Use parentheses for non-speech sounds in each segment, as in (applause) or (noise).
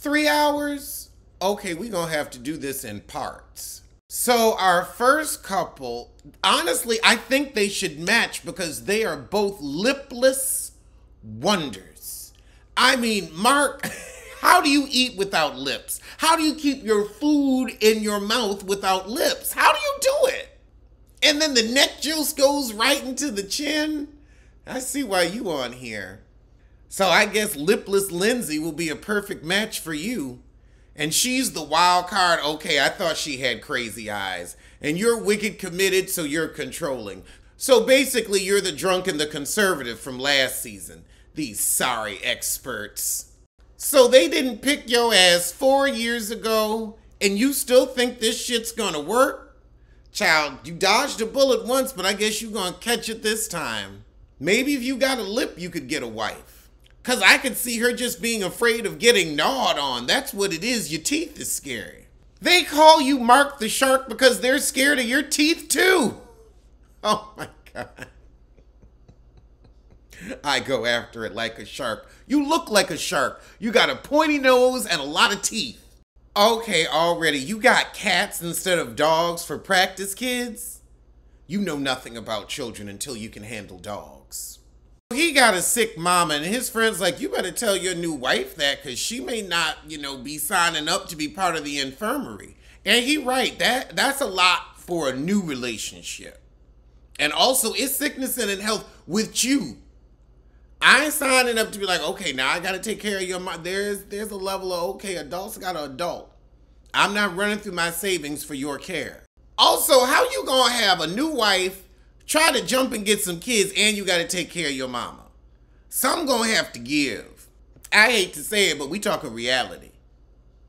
Three hours? Okay, we're gonna have to do this in parts. So, our first couple, honestly, I think they should match because they are both lipless wonders. I mean, Mark, (laughs) how do you eat without lips? How do you keep your food in your mouth without lips? How do you do it? And then the neck juice goes right into the chin. I see why you on here. So I guess lipless Lindsay will be a perfect match for you. And she's the wild card. Okay, I thought she had crazy eyes. And you're wicked committed, so you're controlling. So basically, you're the drunk and the conservative from last season. These sorry experts. So they didn't pick your ass four years ago, and you still think this shit's gonna work? Child, you dodged a bullet once, but I guess you're gonna catch it this time. Maybe if you got a lip, you could get a wife. Cause I could see her just being afraid of getting gnawed on. That's what it is. Your teeth is scary. They call you Mark the Shark because they're scared of your teeth too. Oh my God. I go after it like a shark. You look like a shark. You got a pointy nose and a lot of teeth. Okay, already. You got cats instead of dogs for practice kids? You know nothing about children until you can handle dogs. He got a sick mama, and his friends like, you better tell your new wife that because she may not, you know, be signing up to be part of the infirmary. And he right, that that's a lot for a new relationship. And also, it's sickness and in health with you. I ain't signing up to be like, okay, now I got to take care of your mom. There's there's a level of okay, adults got adult. I'm not running through my savings for your care. Also, how you gonna have a new wife, try to jump and get some kids, and you got to take care of your mama? Some gonna have to give. I hate to say it, but we talking reality.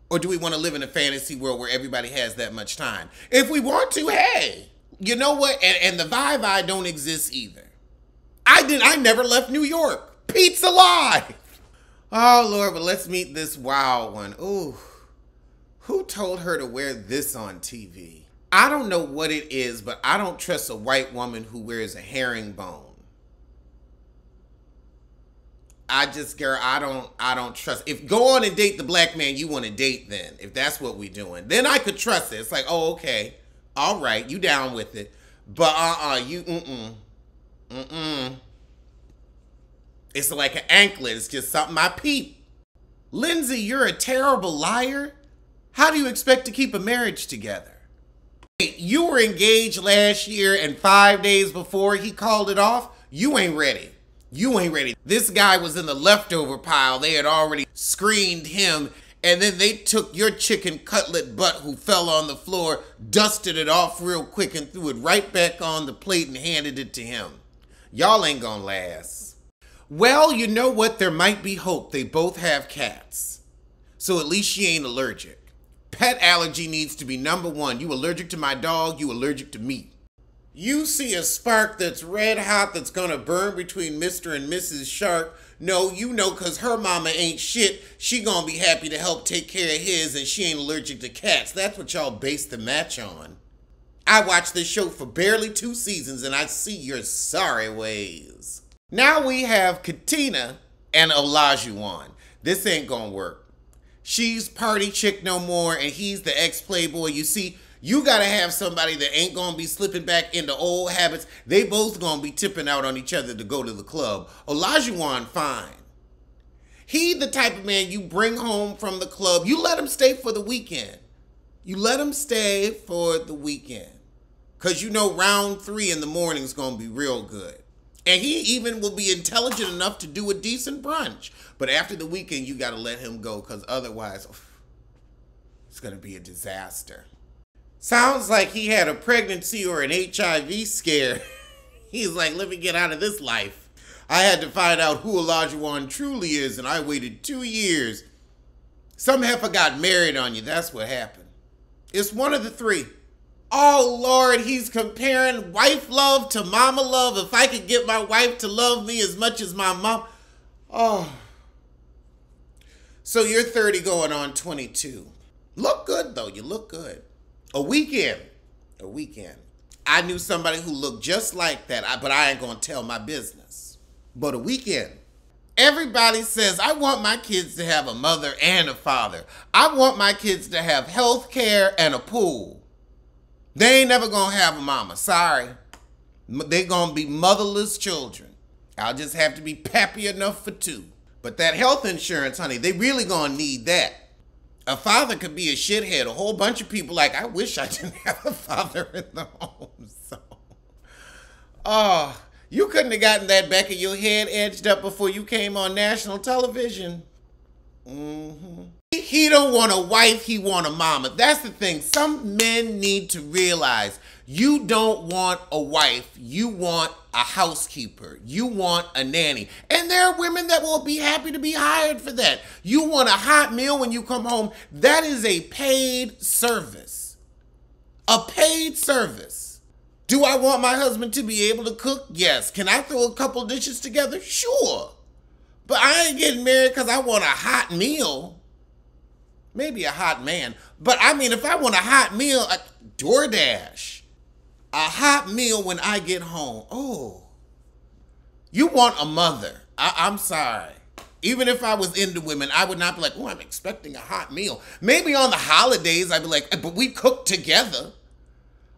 Or do we want to live in a fantasy world where everybody has that much time? If we want to, hey, you know what? And, and the vibe I don't exist either. I did. I never left New York. Pizza alive. Oh Lord, but let's meet this wild one. Ooh, who told her to wear this on TV? I don't know what it is, but I don't trust a white woman who wears a herringbone. I just, girl, I don't, I don't trust. If go on and date the black man you want to date, then if that's what we're doing, then I could trust it. It's like, oh, okay, all right, you down with it, but uh, uh you, mm, mm, mm, mm. It's like an anklet. It's just something I peep. Lindsay, you're a terrible liar. How do you expect to keep a marriage together? You were engaged last year, and five days before he called it off, you ain't ready. You ain't ready. This guy was in the leftover pile. They had already screened him, and then they took your chicken cutlet butt who fell on the floor, dusted it off real quick, and threw it right back on the plate and handed it to him. Y'all ain't gonna last. Well, you know what? There might be hope. They both have cats. So at least she ain't allergic. Pet allergy needs to be number one. You allergic to my dog, you allergic to me. You see a spark that's red hot that's gonna burn between Mr. and Mrs. Shark. No, you know, cause her mama ain't shit. She gonna be happy to help take care of his and she ain't allergic to cats. That's what y'all base the match on. I watched this show for barely two seasons and I see your sorry ways. Now we have Katina and Olajuwon. This ain't gonna work. She's party chick no more and he's the ex-playboy. You see, you gotta have somebody that ain't gonna be slipping back into old habits. They both gonna be tipping out on each other to go to the club. Olajuwon, fine. He the type of man you bring home from the club. You let him stay for the weekend. You let him stay for the weekend. Cause you know round three in the morning is gonna be real good. And he even will be intelligent enough to do a decent brunch. But after the weekend, you got to let him go because otherwise, it's going to be a disaster. Sounds like he had a pregnancy or an HIV scare. (laughs) He's like, let me get out of this life. I had to find out who Olajuwon truly is, and I waited two years. Some heifer got married on you. That's what happened. It's one of the three. Oh Lord, he's comparing wife love to mama love. If I could get my wife to love me as much as my mom. Oh. So you're 30 going on 22. Look good though. You look good. A weekend. A weekend. I knew somebody who looked just like that, but I ain't gonna tell my business. But a weekend. Everybody says, I want my kids to have a mother and a father. I want my kids to have health care and a pool. They ain't never gonna have a mama. Sorry. They're gonna be motherless children. I'll just have to be pappy enough for two. But that health insurance, honey, they really gonna need that. A father could be a shithead. A whole bunch of people like, I wish I (laughs) didn't have a father in the home. (laughs) So, oh, you couldn't have gotten that back of your head edged up before you came on national television. Mm-hmm. He don't want a wife, he want a mama. That's the thing. Some men need to realize you don't want a wife, you want a housekeeper, you want a nanny. And there are women that will be happy to be hired for that. You want a hot meal when you come home, that is a paid service. A paid service. Do I want my husband to be able to cook? Yes. Can I throw a couple dishes together? Sure. But I ain't getting married because I want a hot meal. Maybe a hot man. But I mean, if I want a hot meal, a DoorDash a hot meal when I get home. Oh, you want a mother. I, am sorry. Even if I was into women, I would not be like, oh, I'm expecting a hot meal. Maybe on the holidays, I'd be like, but we cook together.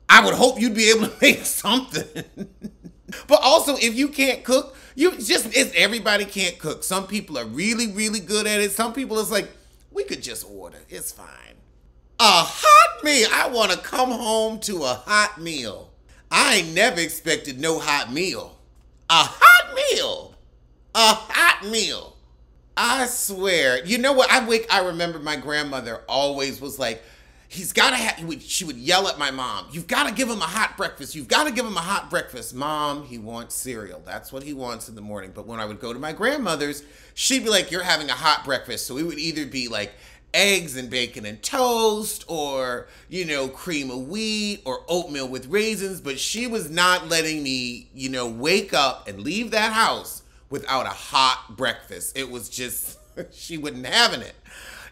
I would hope you'd be able to (laughs) make something. (laughs) but also, if you can't cook, you just, it's, everybody can't cook. Some people are really, really good at it. Some people, it's like, we could just order. It's fine. A hot meal. I want to come home to a hot meal. I ain't never expected no hot meal. A hot meal. A hot meal. I swear. You know what? I wake I remember my grandmother always was like, he's got to have she would yell at my mom, "You've got to give him a hot breakfast. You've got to give him a hot breakfast." Mom, he wants cereal. That's what he wants in the morning. But when I would go to my grandmother's, she'd be like, "You're having a hot breakfast." So we would either be like eggs and bacon and toast or, you know, cream of wheat or oatmeal with raisins, but she was not letting me, you know, wake up and leave that house without a hot breakfast. It was just, (laughs) she wasn't having it.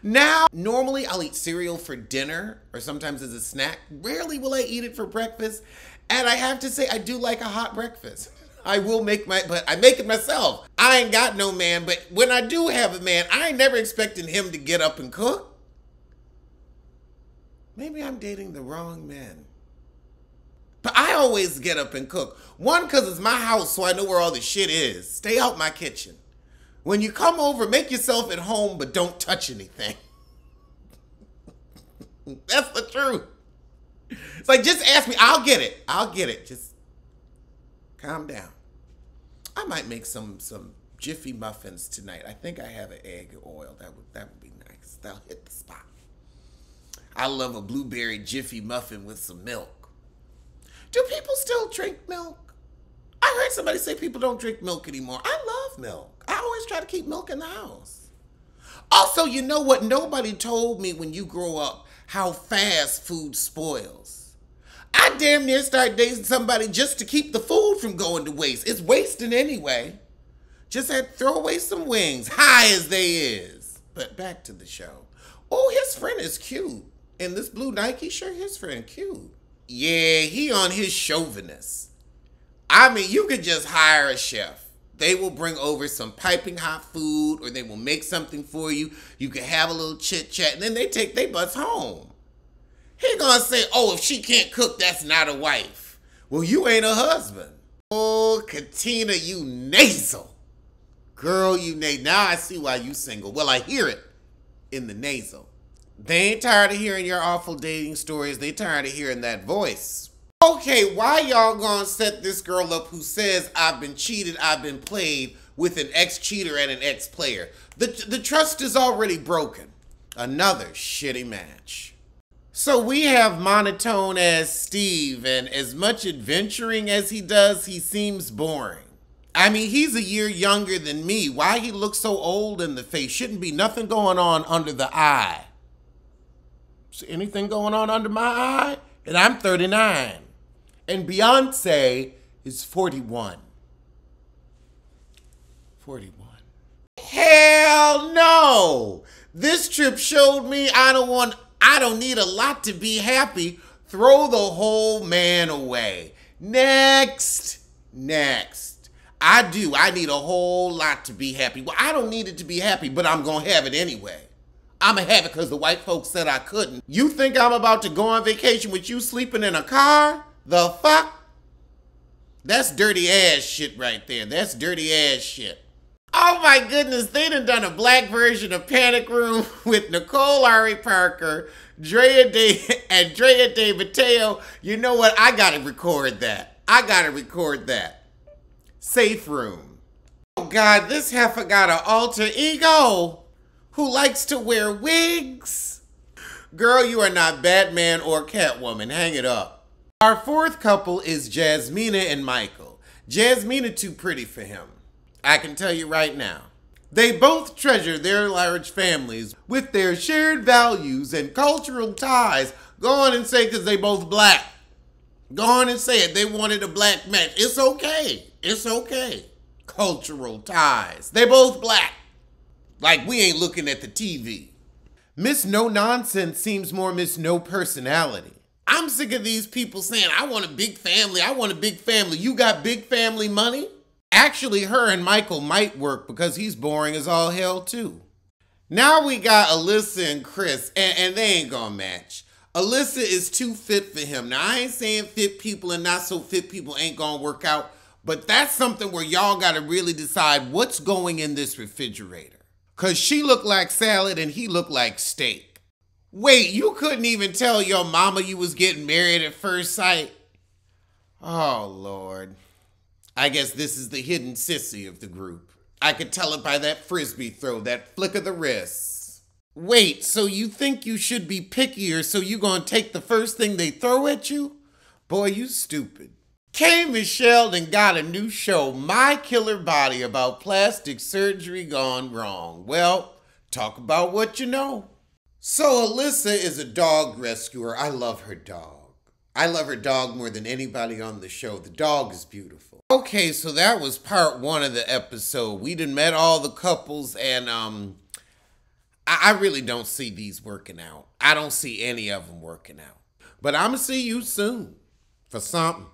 Now, normally I'll eat cereal for dinner or sometimes as a snack. Rarely will I eat it for breakfast. And I have to say, I do like a hot breakfast. I will make my, but I make it myself. I ain't got no man, but when I do have a man, I ain't never expecting him to get up and cook. Maybe I'm dating the wrong man. But I always get up and cook. One, because it's my house, so I know where all the shit is. Stay out my kitchen. When you come over, make yourself at home, but don't touch anything. (laughs) That's the truth. It's like, just ask me. I'll get it. I'll get it. Just Calm down. I might make some some jiffy muffins tonight. I think I have an egg oil. That would that would be nice. That'll hit the spot. I love a blueberry jiffy muffin with some milk. Do people still drink milk? I heard somebody say people don't drink milk anymore. I love milk. I always try to keep milk in the house. Also, you know what nobody told me when you grow up how fast food spoils. I damn near start dating somebody just to keep the food from going to waste. It's wasting anyway. Just had throw away some wings, high as they is. But back to the show. Oh, his friend is cute. In this blue Nike shirt, his friend cute. Yeah, he on his chauvinist. I mean, you could just hire a chef. They will bring over some piping hot food or they will make something for you. You can have a little chit chat and then they take their butts home. He gonna say, oh, if she can't cook, that's not a wife. Well, you ain't a husband. Oh, Katina, you nasal. Girl, you nasal. Now I see why you single. Well, I hear it in the nasal. They ain't tired of hearing your awful dating stories. They tired of hearing that voice. Okay, why y'all gonna set this girl up who says I've been cheated, I've been played with an ex-cheater and an ex-player? The, the trust is already broken. Another shitty match. So we have monotone as Steve, and as much adventuring as he does, he seems boring. I mean, he's a year younger than me. Why he looks so old in the face? Shouldn't be nothing going on under the eye. Is anything going on under my eye? And I'm 39. And Beyonce is 41. 41. Hell no! This trip showed me I don't want I don't need a lot to be happy. Throw the whole man away. Next. Next. I do. I need a whole lot to be happy. Well, I don't need it to be happy, but I'm going to have it anyway. I'm going to have it because the white folks said I couldn't. You think I'm about to go on vacation with you sleeping in a car? The fuck? That's dirty ass shit right there. That's dirty ass shit. Oh my goodness, they done done a black version of Panic Room (laughs) with Nicole Ari Parker, Drea Day, (laughs) and Drea De Matteo. You know what? I gotta record that. I gotta record that. Safe Room. Oh God, this heifer got an alter ego who likes to wear wigs. Girl, you are not Batman or Catwoman. Hang it up. Our fourth couple is Jasmina and Michael. Jasmina too pretty for him. I can tell you right now. They both treasure their large families with their shared values and cultural ties. Go on and say because they both black. Go on and say it. They wanted a black match. It's okay. It's okay. Cultural ties. They both black. Like we ain't looking at the TV. Miss No Nonsense seems more Miss No Personality. I'm sick of these people saying, I want a big family. I want a big family. You got big family money? Actually, her and Michael might work because he's boring as all hell, too. Now we got Alyssa and Chris, and, and they ain't gonna match. Alyssa is too fit for him. Now, I ain't saying fit people and not so fit people ain't gonna work out, but that's something where y'all gotta really decide what's going in this refrigerator. Cause she looked like salad and he looked like steak. Wait, you couldn't even tell your mama you was getting married at first sight? Oh, Lord. I guess this is the hidden sissy of the group. I could tell it by that frisbee throw, that flick of the wrists. Wait, so you think you should be pickier so you gonna take the first thing they throw at you? Boy, you stupid. K. Michelle and got a new show, My Killer Body, about plastic surgery gone wrong. Well, talk about what you know. So Alyssa is a dog rescuer. I love her dog. I love her dog more than anybody on the show. The dog is beautiful. Okay, so that was part one of the episode. We done met all the couples, and um, I, I really don't see these working out. I don't see any of them working out. But I'm gonna see you soon for something.